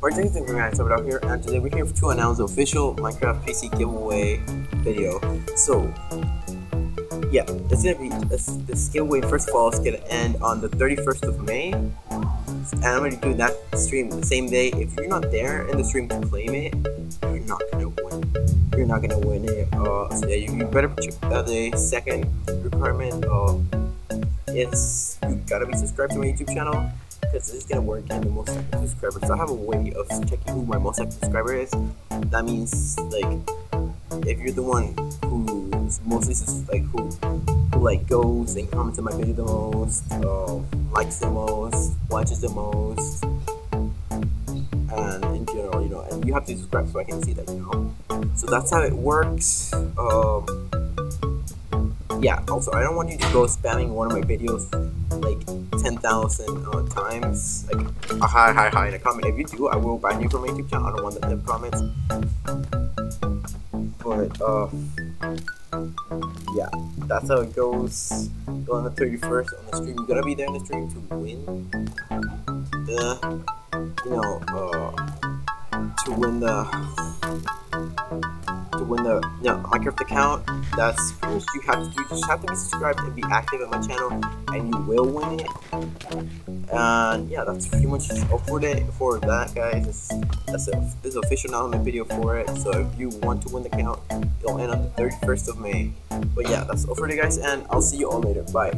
We're doing the Guys over out here, and today we're here to announce the official Minecraft PC giveaway video. So, yeah, it's gonna be this, giveaway. First of all, it's gonna end on the 31st of May, and I'm gonna do that stream the same day. If you're not there in the stream to claim it, you're not gonna win. You're not gonna win it. Uh, so yeah, you, you better check out the second requirement. Uh, it's you gotta be subscribed to my YouTube channel because this is gonna work in the most active subscribers. So I have a way of checking who my most active subscriber is. That means like if you're the one who's mostly like who who like goes and comments on my video the most, uh, likes the most, watches the most, and in general, you know, and you have to subscribe so I can see that, you know. So that's how it works. Um, yeah. Also, I don't want you to go spamming one of my videos like 10,000 uh, times, like a hi hi hi in a comment. If you do, I will ban you from my YouTube channel. I don't want them comments. But uh, yeah, that's how it goes. Go on the 31st on the stream. You gotta be there in the stream to win the, you know, uh, to win the win the you account. That's what you have to do. You just have to be subscribed and be active on my channel, and you will win it. And yeah, that's pretty much all for it for that, guys. This, that's a, this is official announcement video for it. So if you want to win the account, it'll end on the 31st of May. But yeah, that's all for it, guys, and I'll see you all later. Bye.